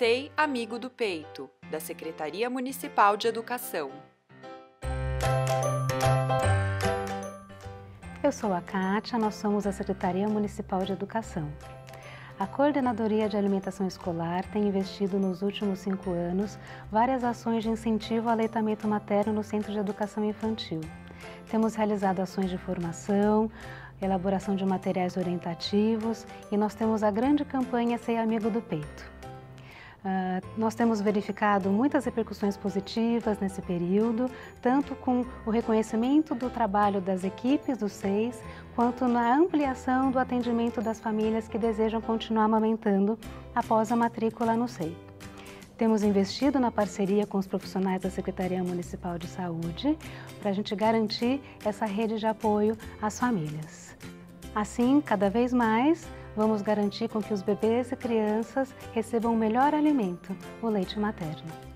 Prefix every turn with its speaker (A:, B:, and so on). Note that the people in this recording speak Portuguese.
A: SEI Amigo do Peito, da Secretaria Municipal de Educação.
B: Eu sou a Kátia, nós somos a Secretaria Municipal de Educação. A Coordenadoria de Alimentação Escolar tem investido nos últimos cinco anos várias ações de incentivo ao aleitamento materno no Centro de Educação Infantil. Temos realizado ações de formação, elaboração de materiais orientativos e nós temos a grande campanha Sei Amigo do Peito. Uh, nós temos verificado muitas repercussões positivas nesse período, tanto com o reconhecimento do trabalho das equipes dos SEIs, quanto na ampliação do atendimento das famílias que desejam continuar amamentando após a matrícula no SEI. Temos investido na parceria com os profissionais da Secretaria Municipal de Saúde para a gente garantir essa rede de apoio às famílias. Assim, cada vez mais, vamos garantir com que os bebês e crianças recebam o melhor alimento, o leite materno.